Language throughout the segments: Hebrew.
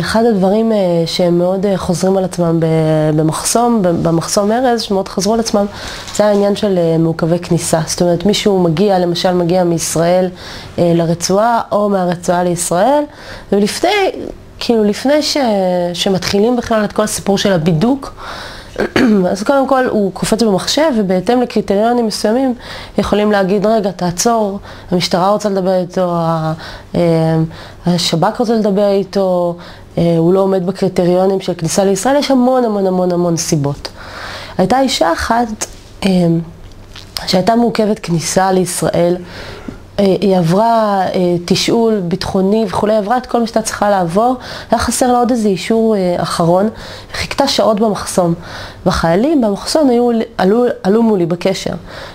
אחד הדברים שהם מאוד חוזרים על עצמם במחסום, במחסום ארז, שמאוד חזרו על עצמם, זה העניין של מעוכבי כניסה. זאת אומרת, מישהו מגיע, למשל מגיע מישראל לרצועה, או מהרצועה לישראל, ולפני, כאילו לפני ש, שמתחילים בכלל את כל הסיפור של הבידוק, אז קודם כל הוא קופץ במחשב ובהתאם לקריטריונים מסוימים יכולים להגיד רגע תעצור, המשטרה רוצה לדבר איתו, אה, השב"כ רוצה לדבר איתו, אה, הוא לא עומד בקריטריונים של כניסה לישראל, יש המון המון המון המון סיבות. הייתה אישה אחת אה, שהייתה מעוכבת כניסה לישראל היא עברה אה, תשאול ביטחוני וכולי, עברה את כל מה שהייתה צריכה לעבור, היה חסר לה עוד איזה אישור אה, אחרון, חיכתה שעות במחסום. והחיילים במחסום היו, עלו, עלו מולי בקשר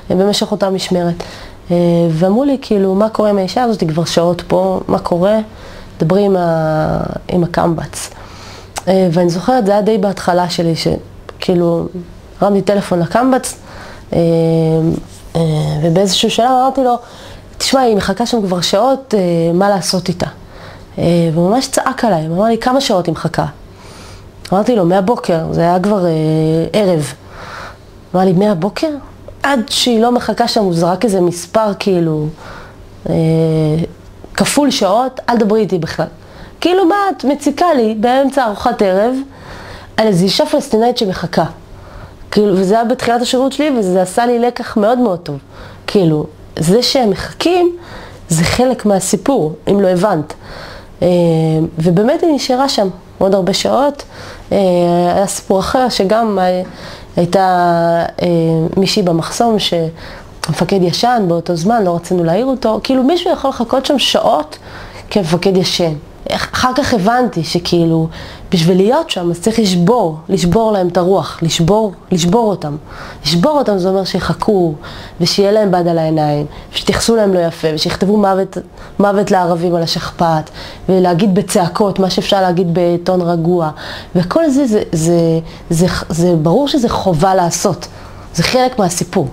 במשך אותה משמרת. ואמרו לי, כאילו, מה קורה עם האישה הזאת, היא כבר שעות פה, מה קורה? דברי עם, ה, עם הקמב"ץ. ואני זוכרת, זה היה די בהתחלה שלי, שכאילו, הרמתי טלפון לקמב"ץ, ובאיזשהו שלב אמרתי לו, תשמע, היא מחכה שם כבר שעות, אה, מה לעשות איתה? אה, והוא ממש צעק עליי, הוא אמר לי, כמה שעות היא מחכה? אמרתי לו, מהבוקר, זה היה כבר אה, ערב. אמר לי, מהבוקר? עד שהיא לא מחכה שם, הוא זרק איזה מספר כאילו, אה, כפול שעות, אל דברי איתי בכלל. כאילו מה, את מציקה לי באמצע ארוחת ערב על איזו אישה פלסטינאית שמחכה. כאילו, וזה היה בתחילת השירות שלי, וזה עשה לי לקח מאוד מאוד טוב. כאילו, זה שהם מחכים זה חלק מהסיפור, אם לא הבנת. אה, ובאמת היא נשארה שם עוד הרבה שעות. אה, היה סיפור אחר שגם הייתה אה, מישהי במחסום שהמפקד ישן באותו זמן, לא רצינו להעיר אותו, כאילו מישהו יכול לחכות שם שעות כמפקד ישן. אחר כך הבנתי שכאילו, בשביל להיות שם אז צריך לשבור, לשבור להם את הרוח, לשבור, לשבור אותם. לשבור אותם זה אומר שיחכו, ושיהיה להם בד על העיניים, ושתייחסו להם לא יפה, ושיכתבו מוות, מוות לערבים על השכפ"ץ, ולהגיד בצעקות מה שאפשר להגיד בטון רגוע, וכל זה, זה, זה, זה, זה, זה ברור שזה חובה לעשות, זה חלק מהסיפור.